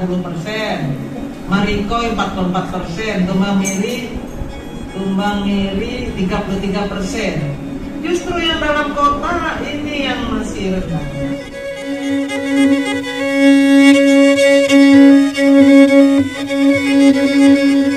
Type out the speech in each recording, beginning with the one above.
60 persen, Marikoy 44 persen, Tumbang Miri Tumbang Miri 33 persen. Justru yang dalam kota ini yang masih rendah. Tabe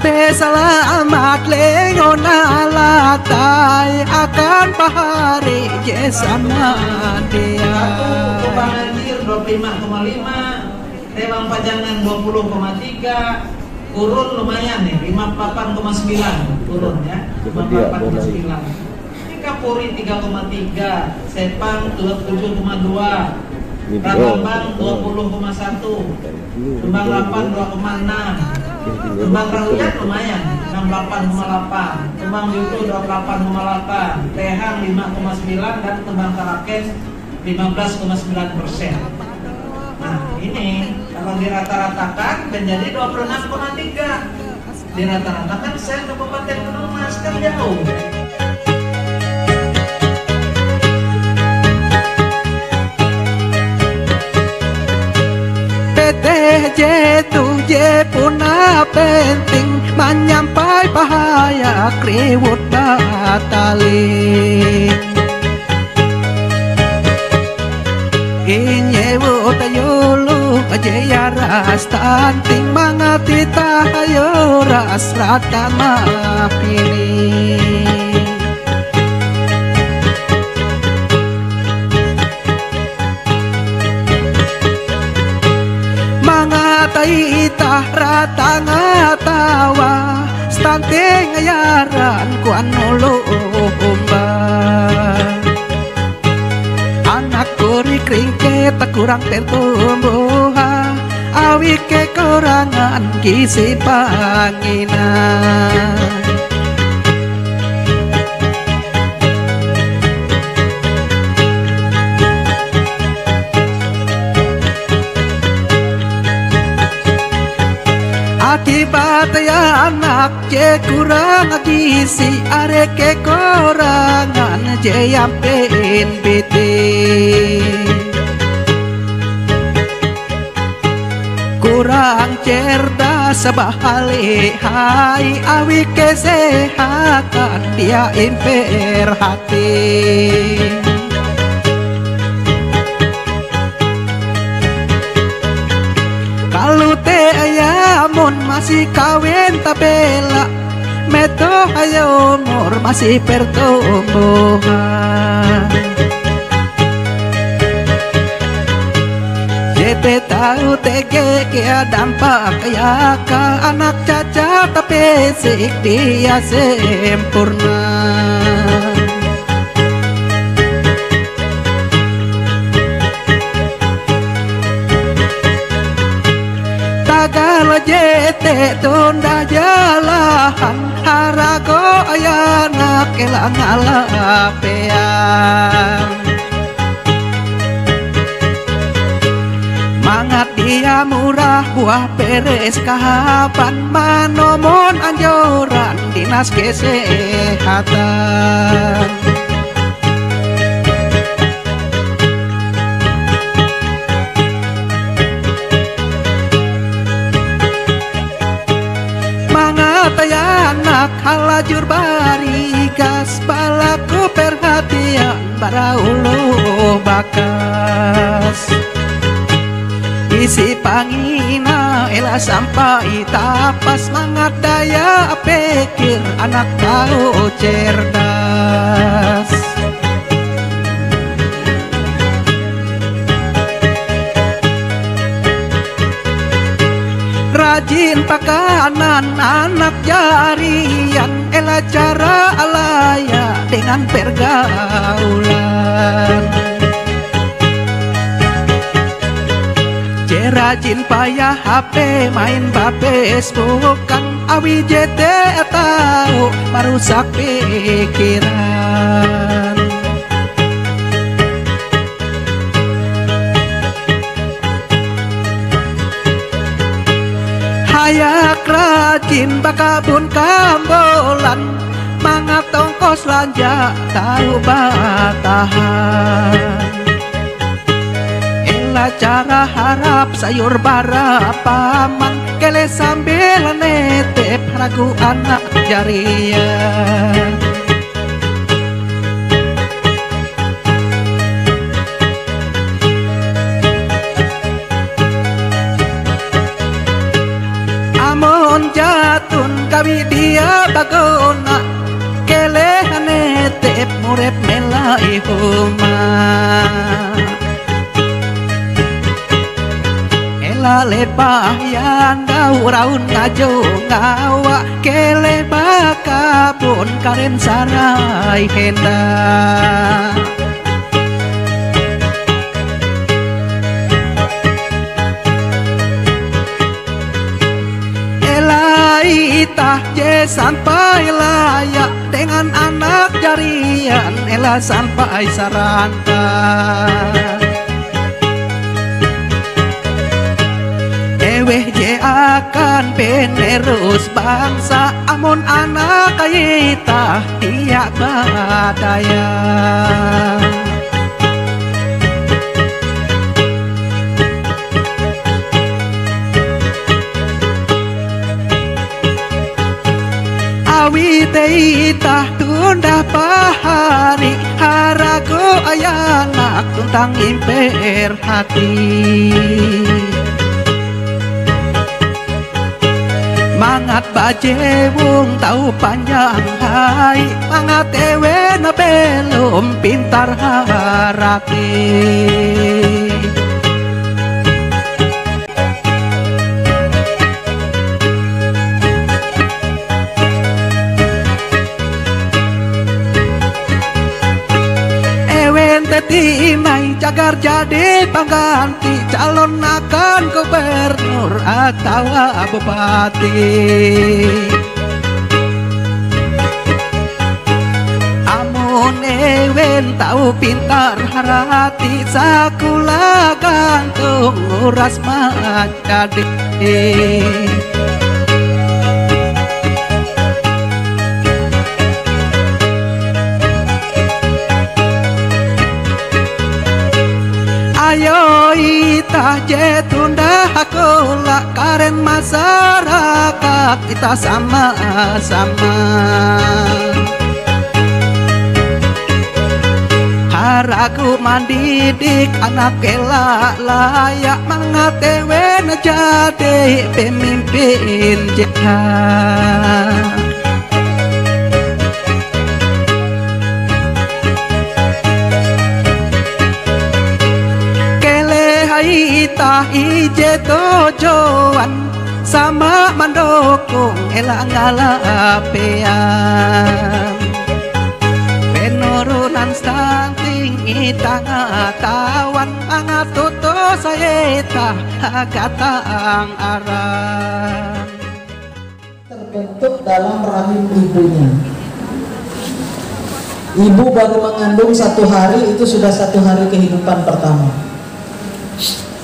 selamat lengon alatai akan pahari jesana dia. Satu Kubang Anjir 25,5 Tewang Pajangan 20,3 Kurun lumayan nih 58,9 Kurun ya 58,9 Ini Kapuri 3,3 Sepang 27,2 Prabambang 20,1 Kembang 8 2,6 Kembang Rahuyan lumayan 68,8 Kembang Yutu 28,8 Tehang 5,9 dan Kembang Karaken 15,9 persen. Nah ini kalau dirata-ratakan menjadi 26,3 Dirata-ratakan saya Kabupaten Gunung Mas kan jauh PTJ je puna penting menyampai bahaya kriwut batali. Inyewu tayulu Ajaya ras tanting mangati tayo ras rata mahini taita rata ngatawa. Stunting ngayaran ku anulo umba anak kuri kringke tak kurang tertumbuha. Awi kekurangan gizi panginan Akibat ya anak je kurang gizi are kekurangan je yang PNBT Kurang cerdas bahale hai awi kesehatan dia imper hati masih kawin tabela Meto ayo umur masih pertumbuhan. Jete tahu tege kia dampak ya ka anak cacat tapi sik dia sempurna jete tunda jalahan Harago ayana kelang alapean Mangat dia murah buah peres kahapan Manomon anjuran dinas kesehatan baraulu bakas. Isi pangina ela sampai tapas Mangat daya pikir anak tahu cerdas Rajin pakanan anak jarian. Ela cara alaya dengan pergaulan. Rajin payah HP main babes bukan Awi jete tahu merusak pikiran bakabun kambolan Mangat tongkos lanja tahu batahan. Ela cara harap sayur bara paman Kele sambil netep ragu anak jaria Kawi dia bagona Kele netep murep melai humah lale pahyan dau raun ngajo ngawa kele bakabun karen sarai henda Itah je sampai layak dengan anak jarian. Ela sampai sarankan. Eweh je akan penerus bangsa Amun anak kaita iya badaya Awi teita tunda pahari Harago ayanak tuntang imper hati. Mangat bajewung tahu panjang hai Mangat ewe na belum pintar haraki Tetimai jagar jadi pengganti calon akan gubernur atau bupati. Amun ewen tahu pintar harati sakula gantung uras majadi karen masyarakat kita sama-sama. Haraku mandidik anak kela layak mangatewe na jadi pemimpin Ita ije tojoan sama mandokong elang ngalapean penurunan ngatawan angat tuto saya ita katang aran terbentuk dalam rahim ibunya. Ibu baru mengandung satu hari itu sudah satu hari kehidupan pertama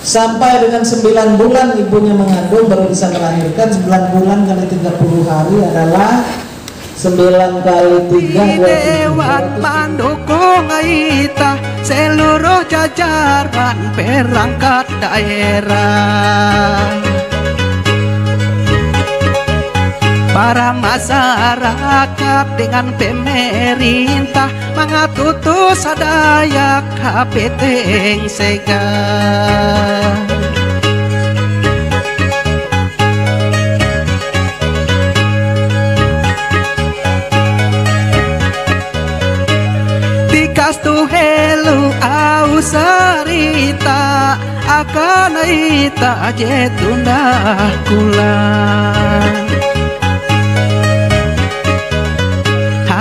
Sampai dengan 9 bulan ibunya mengandung baru bisa melahirkan. 9 bulan kali 30 hari adalah 9 kali 3 Dewan mandukung Aita seluruh jajaran perangkat daerah. Para masyarakat dengan pemerintah Mengatutu sadaya kapeteng sega. Tikas tu helu au sarita Akan ita jetunda kulang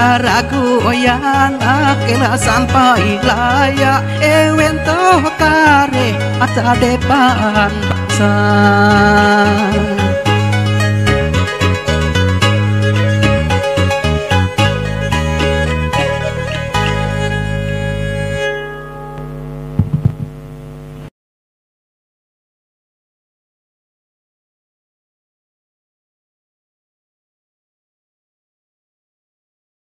Haragu yang akela sampai layak Ewen toh kare masa depan bangsa